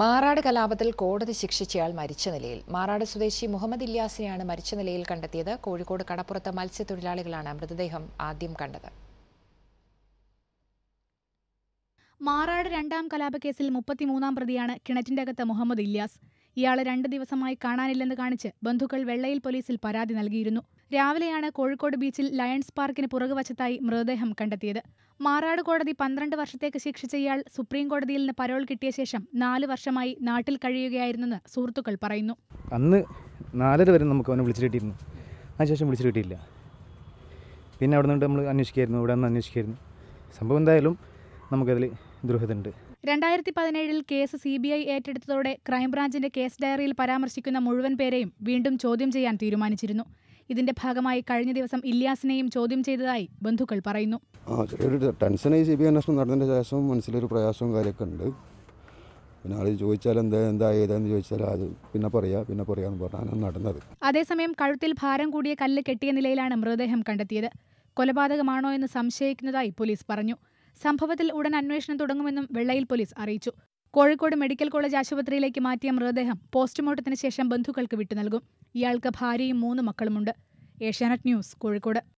മാറാട് കലാപത്തിൽ കോടതി ശിക്ഷിച്ചയാൾ മരിച്ച നിലയിൽ. മാറാട് സ്വദേശി മുഹമ്മദ് ഇല്യാസിനെയാണ് മരിച്ച നിലയിൽ കണ്ടെത്തിയത്. കോഴിക്കോട് കടപ്പുറത്ത് മത്സ്യത്തൊഴിലാളികളാണ് മൃതദേഹം ആദ്യം കണ്ടത്. മാറാട് രണ്ടാം കലാപക്കേസിൽ മുപ്പത്തിമൂന്നാം പ്രതിയാണ് കിണറ്റിന്റെ അകത്ത് മുഹമ്മദ് ഇല്യാസ്. ഇയാളെ രണ്ട് ദിവസമായി കാണാനില്ലെന്ന് കാണിച്ച് ബന്ധുക്കൾ വെള്ളയിൽ പോലീസിൽ പരാതി നൽകിയിരുന്നു. രാവിലെയാണ് കോഴിക്കോട് ബീച്ചിൽ ലയൺസ് പാർക്കിന് പുറകുവശത്തായി മൃതദേഹം കണ്ടെത്തിയത്. മാറാട് കോടതി പന്ത്രണ്ട് വർഷത്തേക്ക് ശിക്ഷിച്ച ഇയാൾ സുപ്രീം കോടതിയിൽ നിന്ന് പരോൾ കിട്ടിയ ശേഷം നാല് വർഷമായി നാട്ടിൽ കഴിയുകയായിരുന്നെന്ന് സുഹൃത്തുക്കൾ പറയുന്നു. അന്ന് നാലര വരെ നമുക്ക് അവനെ വിളിച്ചു കിട്ടിയിരുന്നു. അതിനുശേഷം വിളിച്ചു കിട്ടിയില്ല. പിന്നെ അവിടെ നിന്ന് നമ്മൾ അന്വേഷിക്കായിരുന്നു ഇവിടെ നിന്ന് അന്വേഷിക്കായിരുന്നു. സംഭവം എന്തായാലും നമുക്കതിൽ ദുരൂഹതയുണ്ട്. രണ്ടായിരത്തി പതിനേഴിൽ കേസ് സി ബി ഐ ഏറ്റെടുത്തതോടെ ക്രൈംബ്രാഞ്ചിന്റെ കേസ് ഡയറിയിൽ പരാമർശിക്കുന്ന മുഴുവൻ പേരെയും വീണ്ടും ചോദ്യം ചെയ്യാൻ തീരുമാനിച്ചിരുന്നു. ഇതിന്റെ ഭാഗമായി കഴിഞ്ഞ ദിവസം ഇല്യാസിനെയും ചോദ്യം ചെയ്തതായി ബന്ധുക്കൾ പറയുന്നു. ആ ചെറിയൊരു ടെൻഷനായി സി ബി അന്വേഷണം നടന്നതിന്റെ ശേഷം മനസ്സിലൊരു പ്രയാസവും കാര്യമൊക്കെ ഉണ്ട്. പിന്നെ ആൾ ചോദിച്ചാൽ എന്താ എന്താ ഏതാന്ന് ചോദിച്ചാൽ അത് പിന്നെ പറയാ പിന്നെ പറയാന്ന് പറഞ്ഞാണ് നടന്നത്. അതേസമയം കഴുത്തിൽ ഭാരം കൂടിയ കല്ല് കെട്ടിയ നിലയിലാണ് മൃതദേഹം കണ്ടെത്തിയത്. കൊലപാതകമാണോ എന്ന് സംശയിക്കുന്നതായി പോലീസ് പറഞ്ഞു. സംഭവത്തിൽ ഉടൻ അന്വേഷണം തുടങ്ങുമെന്നും വെള്ളയിൽ പോലീസ് അറിയിച്ചു. കോഴിക്കോട് മെഡിക്കൽ കോളേജ് ആശുപത്രിയിലേക്ക് മാറ്റിയ മൃതദേഹം പോസ്റ്റ്മോർട്ടത്തിന് ശേഷം ബന്ധുക്കൾക്ക് വിട്ടു നൽകും ഇയാൾക്ക് ഭാര്യയും മൂന്ന് മക്കളുമുണ്ട്. ഏഷ്യാനെറ്റ് ന്യൂസ് കോഴിക്കോട്.